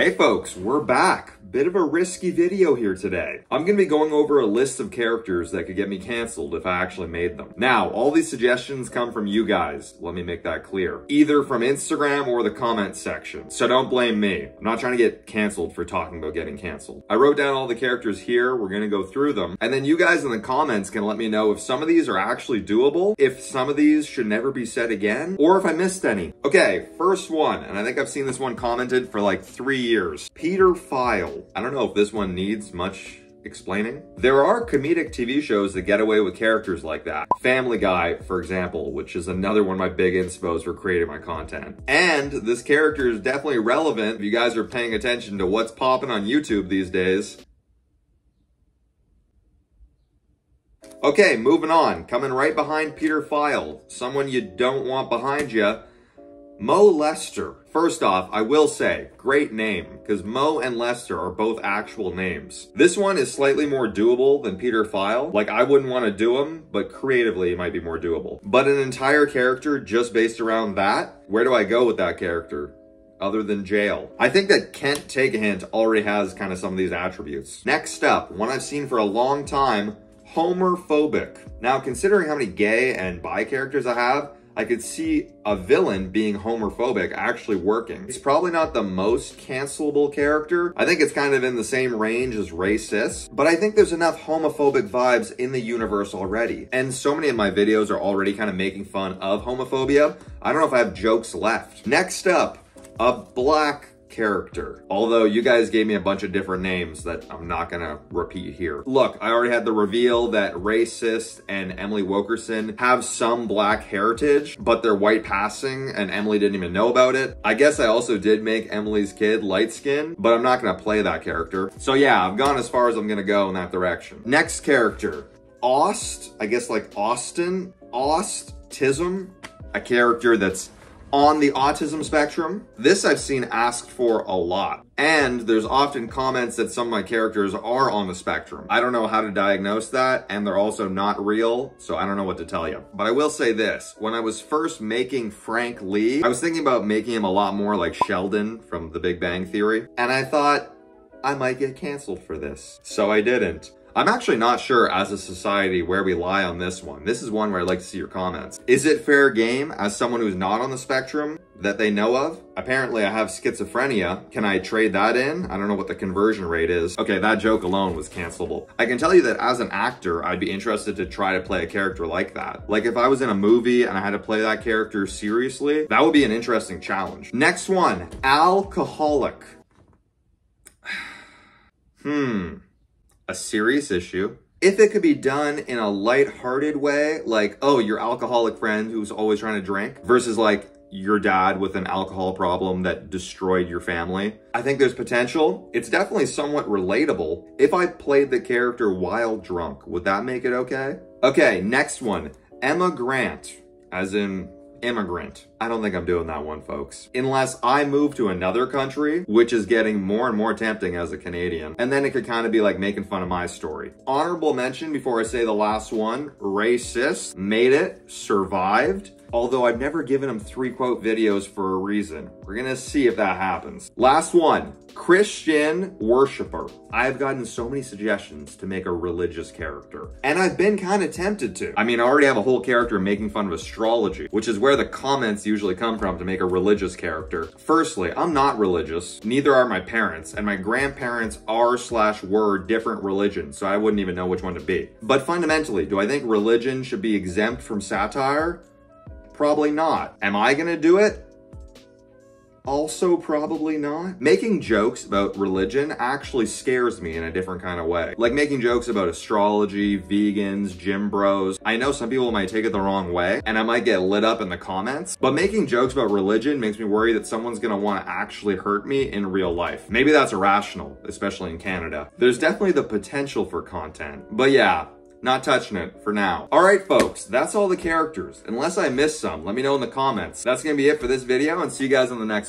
Hey folks, we're back. Bit of a risky video here today. I'm gonna be going over a list of characters that could get me canceled if I actually made them. Now, all these suggestions come from you guys, let me make that clear. Either from Instagram or the comment section, so don't blame me. I'm not trying to get canceled for talking about getting canceled. I wrote down all the characters here, we're gonna go through them, and then you guys in the comments can let me know if some of these are actually doable, if some of these should never be said again, or if I missed any. Okay, first one, and I think I've seen this one commented for like three years. Peter File. I don't know if this one needs much explaining. There are comedic TV shows that get away with characters like that. Family Guy, for example, which is another one of my big inspos for creating my content. And this character is definitely relevant if you guys are paying attention to what's popping on YouTube these days. Okay, moving on. Coming right behind Peter File, someone you don't want behind you, Mo Lester. First off, I will say, great name, because Mo and Lester are both actual names. This one is slightly more doable than Peter File. Like, I wouldn't want to do him, but creatively it might be more doable. But an entire character just based around that, where do I go with that character? other than jail. I think that Kent Take a Hint already has kind of some of these attributes. Next up, one I've seen for a long time, Homophobic. Now, considering how many gay and bi characters I have, I could see a villain being homophobic actually working. It's probably not the most cancelable character. I think it's kind of in the same range as racist, but I think there's enough homophobic vibes in the universe already. And so many of my videos are already kind of making fun of homophobia. I don't know if I have jokes left. Next up, a black character. Although you guys gave me a bunch of different names that I'm not gonna repeat here. Look, I already had the reveal that Racist and Emily Wokerson have some black heritage, but they're white passing and Emily didn't even know about it. I guess I also did make Emily's kid light skin, but I'm not gonna play that character. So yeah, I've gone as far as I'm gonna go in that direction. Next character, Aust, I guess like Austin, Austism, a character that's on the autism spectrum. This I've seen asked for a lot. And there's often comments that some of my characters are on the spectrum. I don't know how to diagnose that, and they're also not real, so I don't know what to tell you. But I will say this, when I was first making Frank Lee, I was thinking about making him a lot more like Sheldon from The Big Bang Theory, and I thought, I might get canceled for this. So I didn't. I'm actually not sure as a society where we lie on this one. This is one where I'd like to see your comments. Is it fair game as someone who's not on the spectrum that they know of? Apparently I have schizophrenia. Can I trade that in? I don't know what the conversion rate is. Okay, that joke alone was cancelable. I can tell you that as an actor, I'd be interested to try to play a character like that. Like if I was in a movie and I had to play that character seriously, that would be an interesting challenge. Next one, alcoholic. hmm a serious issue. If it could be done in a light-hearted way, like, oh, your alcoholic friend who's always trying to drink, versus like your dad with an alcohol problem that destroyed your family. I think there's potential. It's definitely somewhat relatable. If I played the character while drunk, would that make it okay? Okay, next one. Emma Grant, as in immigrant. I don't think I'm doing that one, folks. Unless I move to another country, which is getting more and more tempting as a Canadian. And then it could kind of be like making fun of my story. Honorable mention before I say the last one, racist, made it, survived, although I've never given him three quote videos for a reason. We're gonna see if that happens. Last one, Christian worshiper. I've gotten so many suggestions to make a religious character, and I've been kind of tempted to. I mean, I already have a whole character making fun of astrology, which is where the comments usually come from to make a religious character. Firstly, I'm not religious, neither are my parents, and my grandparents are slash were different religions, so I wouldn't even know which one to be. But fundamentally, do I think religion should be exempt from satire? Probably not. Am I gonna do it? Also probably not. Making jokes about religion actually scares me in a different kind of way. Like making jokes about astrology, vegans, gym bros. I know some people might take it the wrong way and I might get lit up in the comments, but making jokes about religion makes me worry that someone's gonna wanna actually hurt me in real life. Maybe that's irrational, especially in Canada. There's definitely the potential for content, but yeah, not touching it for now. All right, folks, that's all the characters. Unless I missed some, let me know in the comments. That's gonna be it for this video and see you guys on the next one.